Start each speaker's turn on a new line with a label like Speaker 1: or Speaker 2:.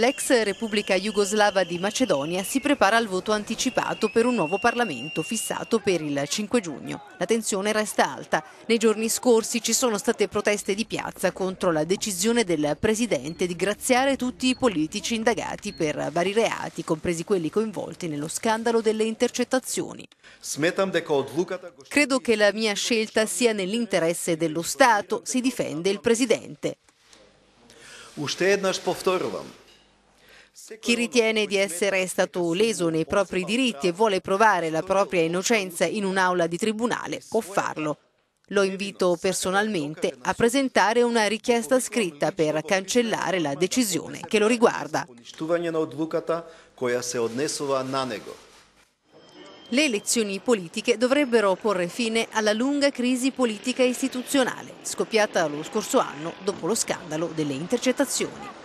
Speaker 1: L'ex Repubblica Jugoslava di Macedonia si prepara al voto anticipato per un nuovo Parlamento fissato per il 5 giugno. La tensione resta alta. Nei giorni scorsi ci sono state proteste di piazza contro la decisione del Presidente di graziare tutti i politici indagati per vari reati, compresi quelli coinvolti nello scandalo delle intercettazioni. Credo che la mia scelta sia nell'interesse dello Stato, si difende il Presidente. Chi ritiene di essere stato leso nei propri diritti e vuole provare la propria innocenza in un'aula di tribunale può farlo. Lo invito personalmente a presentare una richiesta scritta per cancellare la decisione che lo riguarda. Le elezioni politiche dovrebbero porre fine alla lunga crisi politica istituzionale, scoppiata lo scorso anno dopo lo scandalo delle intercettazioni.